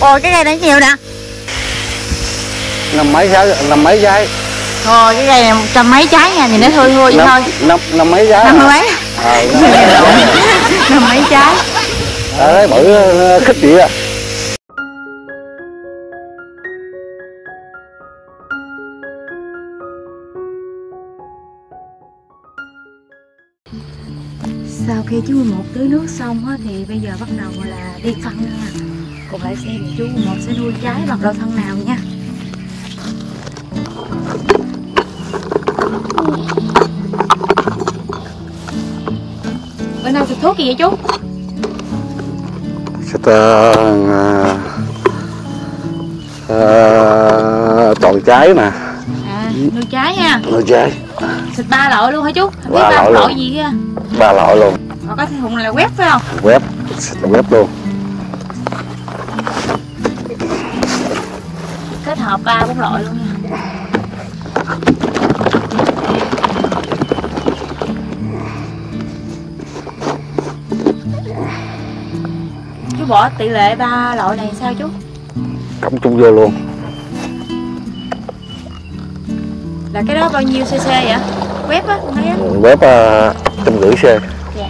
ôi cái cây này nhiều nè. Năm mấy trái năm mấy trái rồi cái cây này một trăm mấy trái nha nhìn nó thui thui vậy thôi. năm năm mấy trái năm mấy? Ờ năm mấy trái. Đấy bự ờ, khích vậy à sau khi chú một tưới nước xong á thì bây giờ bắt đầu là đi phân nha cùng lại xem chú một sẽ nuôi trái bằng loại phân nào nha. Bữa nay xịt thuốc gì vậy chú? Xịt ờ, ờ, toàn trái nè. À nuôi trái nha nuôi trái. Xịt ba loại luôn hả chú? Không Ba ba loại loại gì kia ba loại luôn. Còn có thùng là quét phải không? Web xịt web luôn hợp ba bốn loại luôn. Nha chú bỏ tỷ lệ ba loại này sao chú? Cắm chung vô luôn. Là cái đó bao nhiêu cc vậy? Quét á thấy á. Web ờ, trăm rưỡi xe dạ.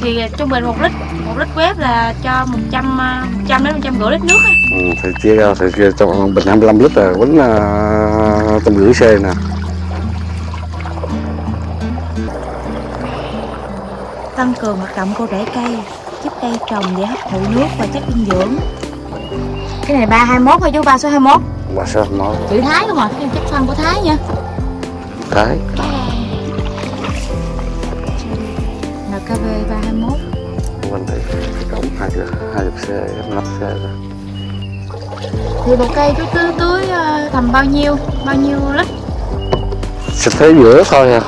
Thì trung bình một lít lít quét là cho 100 à, 100 đến 150 lít nước á. Ừ, thì chia ra thì chia trong bình 25 lít là quýnh uh, trăm rưỡi xe nè. Tăng cường hoạt động của rễ cây giúp cây trồng để hấp thụ nước và chất dinh dưỡng. Cái này ba hai mốt hay chú ba số 21 mà sao nói chữ thái không à cái chất phân của thái nha. Cái NKV 321 mình thì cổng hai hai chục xe năm xe rồi thì một cây chú tưới tưới ờ, tầm bao nhiêu? Bao nhiêu lít? Xịt thế giữa thôi à.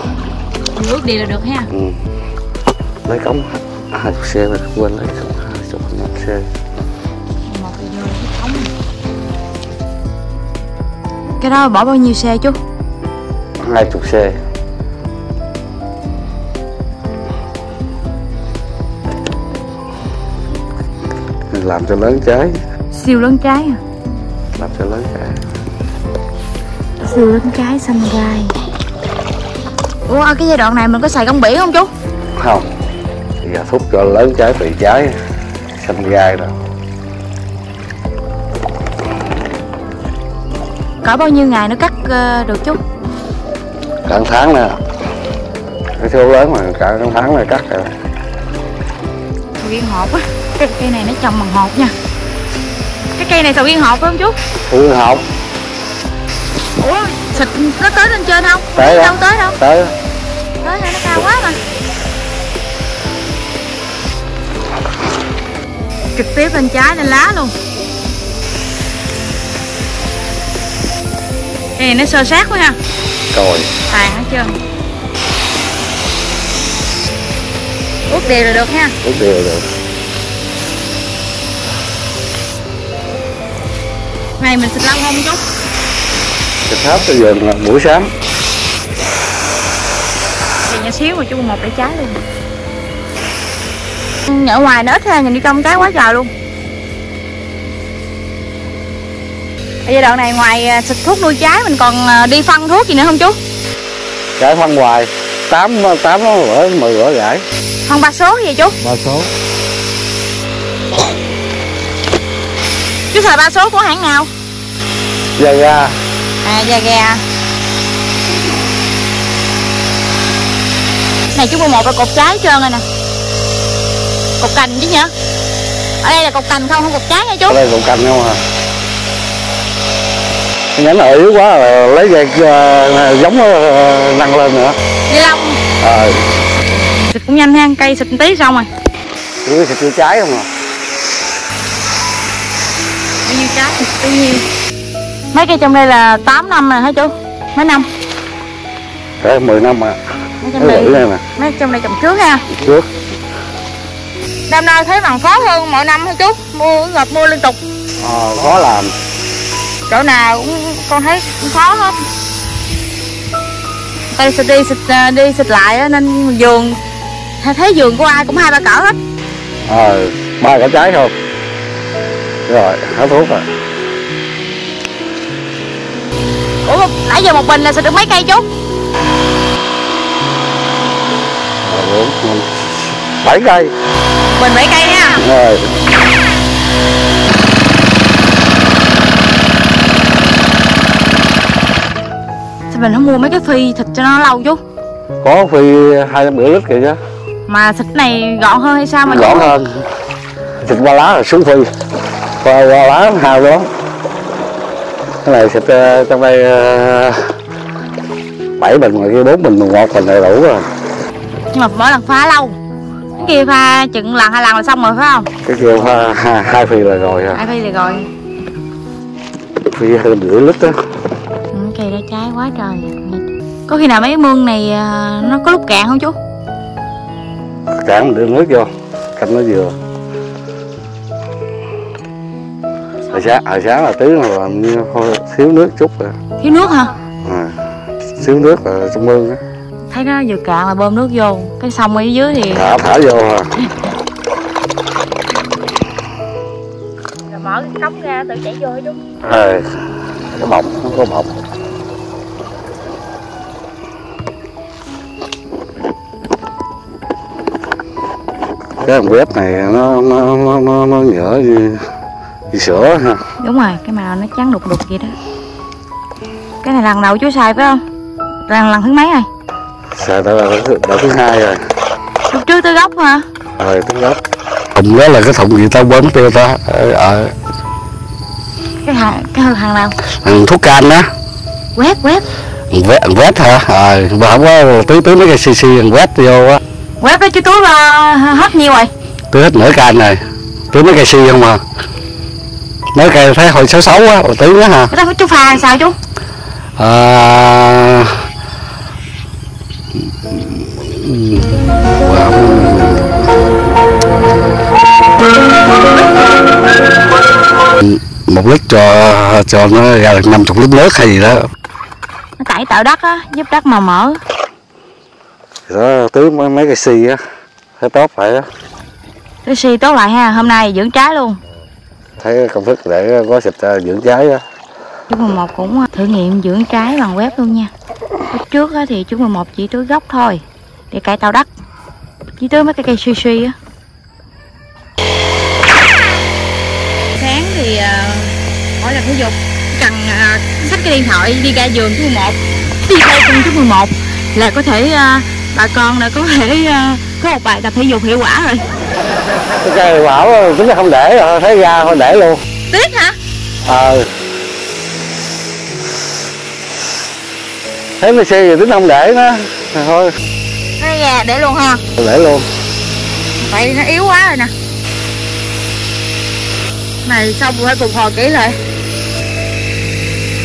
Nước đi là được ha. Ừ. lấy cống hai chục xe rồi quên lấy cống hai chục năm xe. Một vô cái cống. Cái đó bỏ bao nhiêu xe chú? Hai chục xe làm cho lớn trái. Siêu lớn trái à? Làm cho lớn trái. Siêu lớn trái xanh gai. Ủa cái giai đoạn này mình có xài gông biển không chú? Không. Bây giờ thúc cho lớn trái tùy trái xanh gai rồi cỡ bao nhiêu ngày nó cắt ờ, được chú? Cả tháng nè. Cái số lớn mà cả tháng này cắt rồi sầu riêng hộp á. Cái cây này nó trồng bằng hộp nha. Cái cây này sầu riêng hộp phải không chú? Hư học ủa xịt nó tới lên trên không? Tới đâu tới đâu? Tới tới hay nó cao quá mà. Trực tiếp lên trái lên lá luôn. Cây này nó sơ sát quá ha. Rồi. Tàn hết trơn út đều là được ha. Út đều được. Này mình xịt lâu không chú cái tháp bây giờ là buổi sáng. Thì nhỏ xíu mà chú một để trái luôn. Ở ngoài nó ít ha nhìn đi trong trái quá trời luôn. Ở giai đoạn này ngoài à, xịt thuốc nuôi trái mình còn à, đi phân thuốc gì nữa không chú? Trái phân hoài tám tám rửa mười rửa gãi. Phân ba số gì chú? Ba số. Chú xài ba số của hãng nào? Giờ ra à da gà này chú mua một là cột trái trơn rồi nè. Cột cành chứ nhở? Ở đây là cột cành không không cột trái nha chú. Ở đây cũng canh không à? Cái nhánh yếu quá là lấy dây ờ, giống nó ờ, nâng lên nữa ni lông ờ. Xịt cũng nhanh ha cây xịt tí xong rồi. Cứ xịt vô trái không à bao nhiêu trái? Bao nhiêu? Mấy cây trong đây là 8 năm rồi hả chú? Mấy năm? Cái mười năm mà mấy trong đây lên nè mấy trong đây trồng trước ha? Trước. Năm nay thấy bằng khó hơn mọi năm hả chú? Mua ngập mua liên tục. Ờ, khó làm. Chỗ nào cũng con thấy cũng khó hết cây xịt đi xịt à, đi xịt lại á, nên vườn thấy vườn của ai cũng hai ba cỡ hết. Ờ ba quả trái không? Rồi hết thuốc rồi. Ủa nãy giờ một bình là sẽ được mấy cây chú? Rồi, bốn, bảy cây. Bình bảy cây ha rồi sao mình không mua mấy cái phi thịt cho nó lâu chú có phi hai trăm rưỡi lít kìa chứ. Mà thịt này gọn hơn hay sao mà gọn hơn. Thịt ba lá là xuống phi. Qua, qua lá hao đó. Cái này thịt ờ, trong đây ờ, bảy bình ngoài kia bốn bình một bình này đủ rồi. Nhưng mà mỗi lần pha lâu. Cái kia pha chừng lần hai lần là xong rồi phải không? Cái kia pha hai, hai phi là rồi à. Hai phi thì rồi. Phi hai rưỡi lít á cây đã trái quá trời có khi nào mấy mương này à, nó có lúc cạn không chú? Cạn mình đưa nước vô. Canh nó vừa. Hồi sáng hồi sáng là tứ mà làm như thôi thiếu nước chút rồi thiếu nước hả? À, thiếu nước là trong mương á. Thấy nó vừa cạn là bơm nước vô. Cái xong ở dưới thì thả thả vô à. Rồi mở cái cống ra tự chảy vô chú? Ờ, cái bọc nó có bọc cái thằng bếp này nó nó nó nó, nó nhỡ như, như sữa ha đúng rồi cái màu nó trắng đục đục vậy đó. Cái này lần đầu chú xài phải không? Lần lần thứ mấy rồi? Xài đợt, đợt thứ hai rồi. Lúc trước tới gốc hả? Rồi thứ gốc. Thùng đó là cái thùng gì tao quên tiêu ta? Ở, ở cái hàng cái hàng nào? Thằng thuốc can đó quét quét. Thằng vét hả? Ờ mà không có tưới tưới mấy cái thằng vét vô á quét cái chú túi là hết nhiêu rồi? Tưới hết nửa can này tưới mấy cây si không mà mấy cây thấy hồi xấu xấu á rồi tưới nữa hả cái đó chú pha làm sao chú? À, một lít cho cho nó ra được năm chục lít nước hay gì đó. Nó tẩy tạo đất á giúp đất màu mỡ đó tưới mấy, mấy cây si á. Thấy tốt vậy á. Cái xì tốt lại ha hôm nay dưỡng trái luôn. Thấy công thức để có xịt uh, dưỡng trái á. Chú 11 cũng thử nghiệm dưỡng trái bằng web luôn nha. Lúc trước á, thì chú 11 chỉ tưới gốc thôi để cải tạo đất. Chỉ tưới mấy cái cây suy suy á. Sáng thì uh, mỗi lần thể dục cần uh, xách cái điện thoại đi ra giường chú 11 đi theo cùng chú 11 là có thể uh, bà con là có thể uh, có một bài tập thể dục hiệu quả rồi. Cái cây bảo tính không để rồi thấy ra thôi để luôn. Tiếc hả? Ờ. Thấy mấy xe gì tính không để nó Thì thôi. Cái gà để luôn ha. Để luôn. Vậy nó yếu quá rồi nè. Này xong rồi phải phục hồi kỹ lại.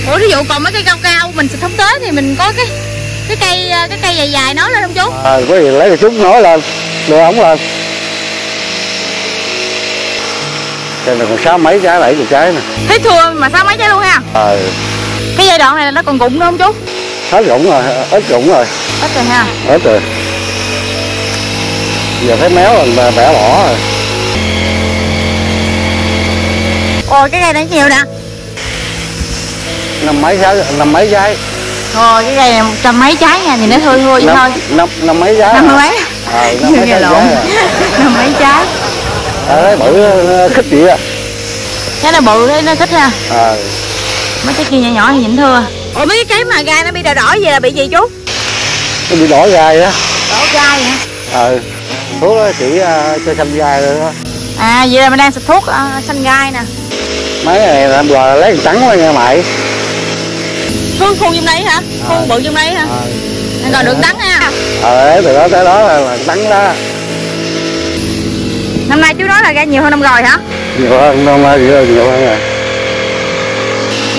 Ủa ví dụ còn mấy cây cao cao mình sẽ thống tới thì mình có cái cái cây cái cây dài dài nói lên không chú? À, có gì lấy cái chút nói lên đưa ống lên. Cây này còn sáu mấy trái bảy chục trái nè thấy thua mà sao mấy trái luôn ha? Ờ. Cái giai đoạn này là nó còn rụng nữa không chú? Hết rụng rồi ít rụng rồi. Ít rồi ha. Hết rồi. Giờ thấy méo rồi mà bẻ bỏ rồi. Ồ cái cây này nhiều nè. Năm mấy trái năm mấy trái rồi cái cây này một trăm mấy trái nha nhìn nó thưa thưa vậy thôi. năm, năm, mấy trái năm hả? mấy? Ờ năm mấy trái lộn. à. năm mấy trái? Ờ, đấy bự ờ, khích vậy à cái này bự đấy nó thích ha. Ờ. Mấy cái kia nhỏ nhỏ thì nhìn thưa ủa mấy cái mà gai nó bị đỏ đỏ vậy là bị gì chú? Nó bị đỏ gai á. Đỏ gai hả? Ờ. Thuốc đó chỉ uh, cho xanh gai rồi đó. À vậy là mình đang xịt thuốc uh, xanh gai nè. Mấy ngày làm quà lấy trắng quá nghe mày phun phun trong đây hả? Phun bự trong đây hả? À. còn được đắng ha. Ờ từ đó tới đó là, là trắng đó. Năm nay chú nói là gai nhiều hơn năm rồi hả? Nhiều hơn năm nay nhiều, nhiều hơn rồi.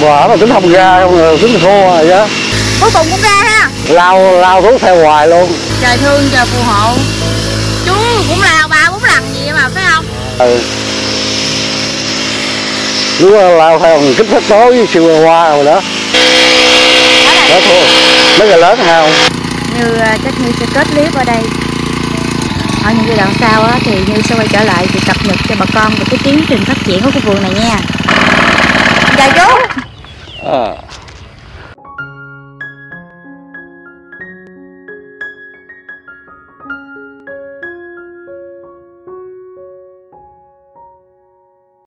Bò mà tính không ra không tính thua rồi chứ cuối cùng cũng ra ha. Lao lao thuốc theo hoài luôn. Trời thương trời phù hộ. Chú cũng lao ba bốn lần gì mà phải không? Ừ. Lúc đó lao theo kích thích tối siêu hoa rồi đó đó thua mấy cái lớn không? Như uh, chắc như sẽ kết clip ở đây. Ở những giai đoạn sau á, thì như sẽ quay trở lại để cập nhật cho bà con về cái tiến trình phát triển của cái vườn này nha. Chào chú à.